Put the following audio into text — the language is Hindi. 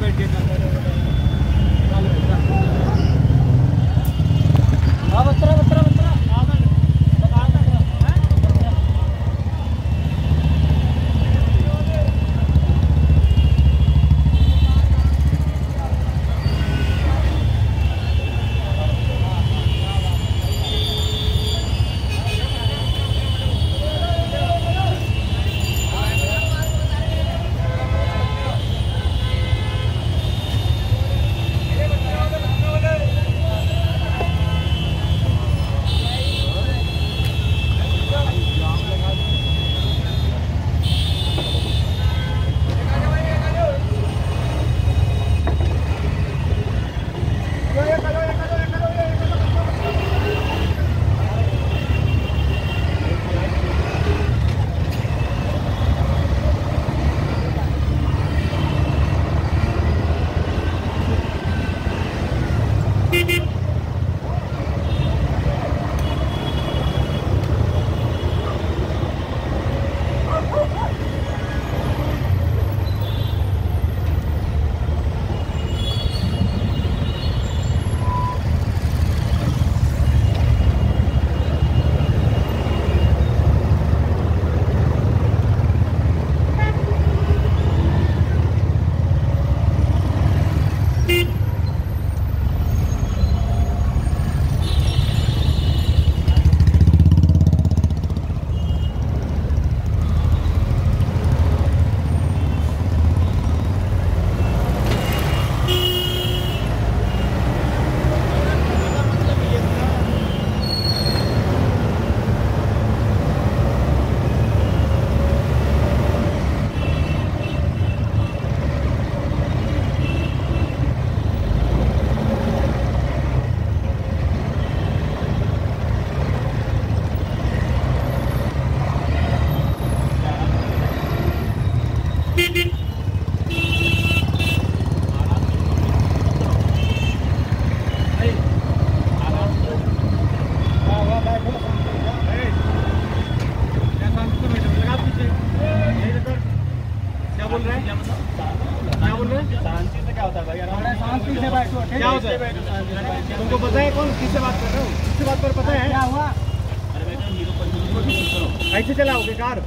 बैठ के कर तुमको पता है कौन किससे बात कर रहा हूँ? किससे बात कर पता है? क्या हुआ? ऐसे चलाओगे कार?